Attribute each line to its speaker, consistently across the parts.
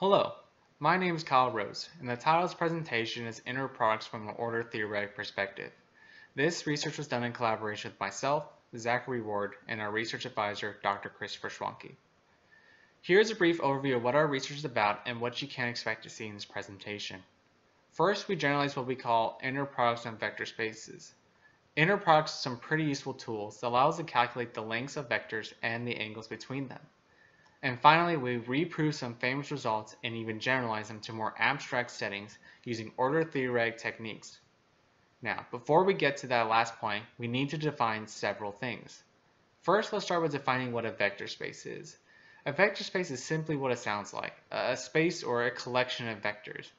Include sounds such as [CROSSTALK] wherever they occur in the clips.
Speaker 1: Hello, my name is Kyle Rose, and the title of this presentation is Inner Products from an Order Theoretic Perspective. This research was done in collaboration with myself, Zachary Ward, and our research advisor, Dr. Christopher Schwanke. Here's a brief overview of what our research is about and what you can expect to see in this presentation. First, we generalize what we call inner products on vector spaces. Inner products are some pretty useful tools that allow us to calculate the lengths of vectors and the angles between them. And finally, we reprove some famous results and even generalize them to more abstract settings using order theoretic techniques. Now, before we get to that last point, we need to define several things. First, let's start with defining what a vector space is. A vector space is simply what it sounds like, a space or a collection of vectors.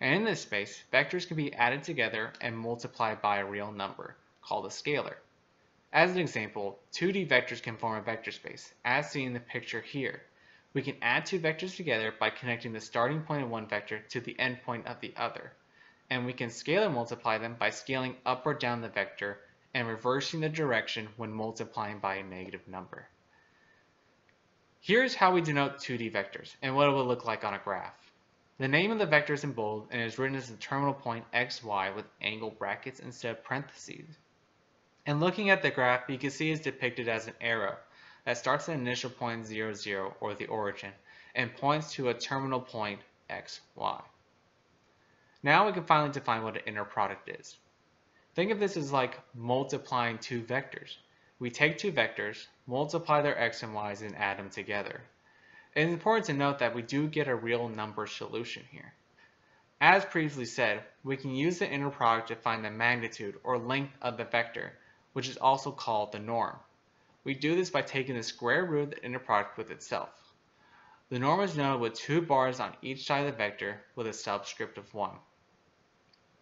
Speaker 1: And in this space, vectors can be added together and multiplied by a real number, called a scalar. As an example, 2D vectors can form a vector space, as seen in the picture here. We can add two vectors together by connecting the starting point of one vector to the endpoint of the other. And we can scalar multiply them by scaling up or down the vector and reversing the direction when multiplying by a negative number. Here's how we denote 2D vectors and what it will look like on a graph. The name of the vector is in bold and is written as the terminal point xy with angle brackets instead of parentheses. And looking at the graph, you can see it's depicted as an arrow that starts at initial point 0, 0 or the origin and points to a terminal point x, y. Now we can finally define what an inner product is. Think of this as like multiplying two vectors. We take two vectors, multiply their x and y's, and add them together. It is important to note that we do get a real number solution here. As previously said, we can use the inner product to find the magnitude or length of the vector, which is also called the norm. We do this by taking the square root of the inner product with itself. The norm is denoted with two bars on each side of the vector with a subscript of 1.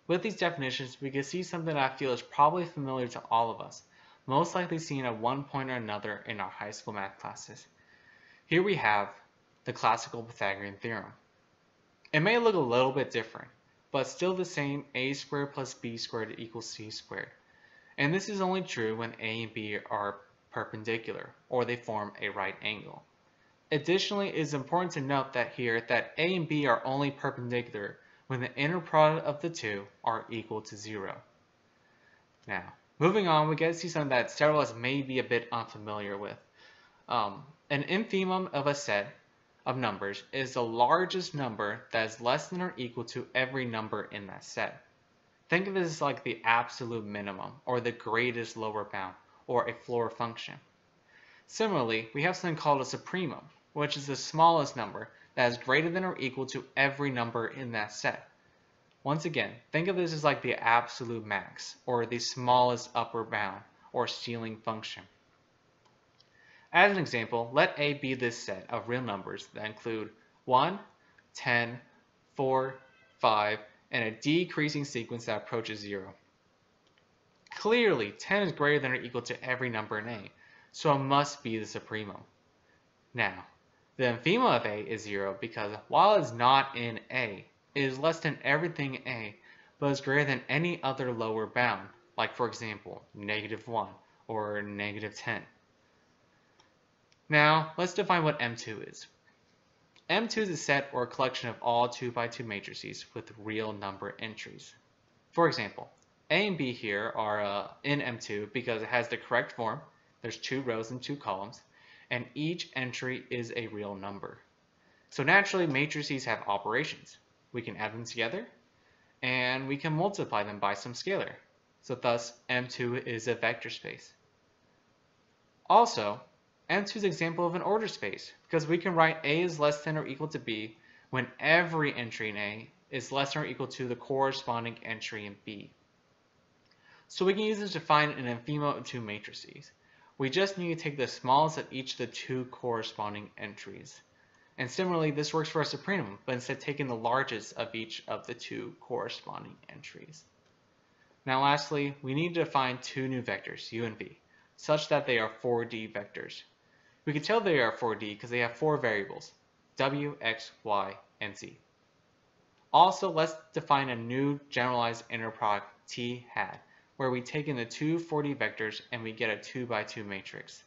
Speaker 1: With these definitions, we can see something that I feel is probably familiar to all of us, most likely seen at one point or another in our high school math classes. Here we have the classical Pythagorean theorem. It may look a little bit different, but still the same a squared plus b squared equals c squared. And this is only true when a and b are perpendicular, or they form a right angle. Additionally, it is important to note that here that a and b are only perpendicular when the inner product of the two are equal to zero. Now, moving on, we get to see something that several of us may be a bit unfamiliar with. Um, an infimum of a set of numbers is the largest number that is less than or equal to every number in that set. Think of it as like the absolute minimum, or the greatest lower bound or a floor function. Similarly, we have something called a supremum, which is the smallest number that is greater than or equal to every number in that set. Once again, think of this as like the absolute max, or the smallest upper bound, or ceiling function. As an example, let A be this set of real numbers that include 1, 10, 4, 5, and a decreasing sequence that approaches 0. Clearly, 10 is greater than or equal to every number in A, so it must be the supremum. Now, the infimum of A is 0 because while it's not in A, it is less than everything in A, but is greater than any other lower bound, like for example, negative 1 or negative 10. Now, let's define what M2 is. M2 is a set or a collection of all 2 by 2 matrices with real number entries. For example, a and B here are uh, in M2 because it has the correct form. There's two rows and two columns, and each entry is a real number. So naturally, matrices have operations. We can add them together, and we can multiply them by some scalar. So thus, M2 is a vector space. Also, M2 is an example of an order space because we can write A is less than or equal to B when every entry in A is less than or equal to the corresponding entry in B. So we can use this to find an infimum of two matrices. We just need to take the smallest of each of the two corresponding entries. And similarly, this works for a supremum, but instead taking the largest of each of the two corresponding entries. Now lastly, we need to define two new vectors, u and v, such that they are 4D vectors. We can tell they are 4D because they have four variables, w, x, y, and z. Also, let's define a new generalized inner product, t hat, where we take in the two 4D vectors and we get a 2 by 2 matrix.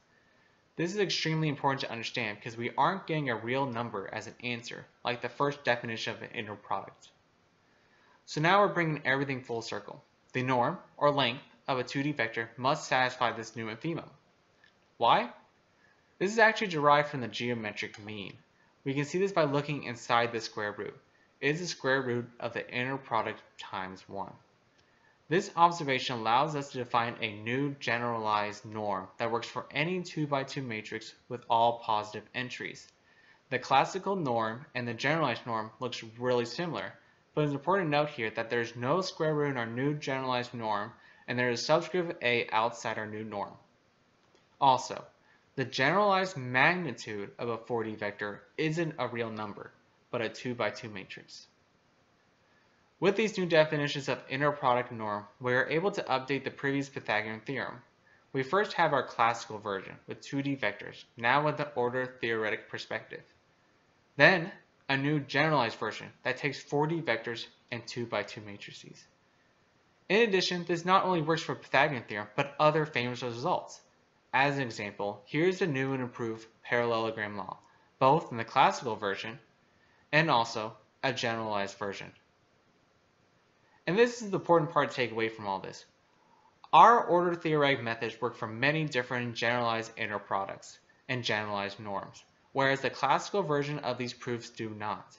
Speaker 1: This is extremely important to understand because we aren't getting a real number as an answer, like the first definition of an inner product. So now we're bringing everything full circle. The norm, or length, of a 2D vector must satisfy this new theorem. Why? This is actually derived from the geometric mean. We can see this by looking inside the square root. It is the square root of the inner product times 1. This observation allows us to define a new generalized norm that works for any 2 by 2 matrix with all positive entries. The classical norm and the generalized norm looks really similar, but it's important to note here that there's no square root in our new generalized norm and there is a subscript a outside our new norm. Also, the generalized magnitude of a 4D vector isn't a real number, but a 2 by 2 matrix. With these new definitions of inner product norm, we are able to update the previous Pythagorean theorem. We first have our classical version with 2D vectors, now with an order theoretic perspective. Then, a new generalized version that takes 4D vectors and 2 by 2 matrices. In addition, this not only works for Pythagorean theorem, but other famous results. As an example, here's the new and improved parallelogram law, both in the classical version and also a generalized version. And this is the important part to take away from all this. Our order theoretic methods work for many different generalized inner products and generalized norms, whereas the classical version of these proofs do not.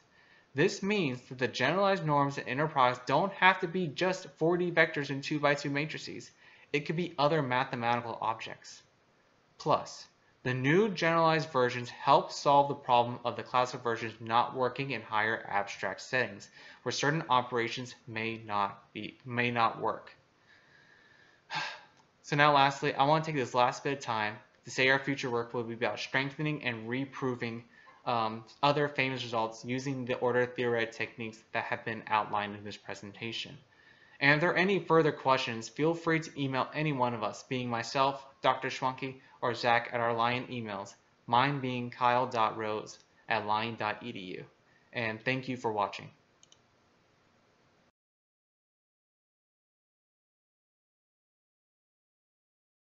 Speaker 1: This means that the generalized norms and inner products don't have to be just 4D vectors and 2 by 2 matrices. It could be other mathematical objects. Plus, the new generalized versions help solve the problem of the classical versions not working in higher abstract settings, where certain operations may not be may not work. [SIGHS] So now lastly, I want to take this last bit of time to say our future work will be about strengthening and reproving um, other famous results using the order theoretic techniques that have been outlined in this presentation. And if there are any further questions, feel free to email any one of us, being myself, Dr. Schwanke, or Zach at our Lyon emails, mine being kyle.rose at lyon.edu. And thank you for watching.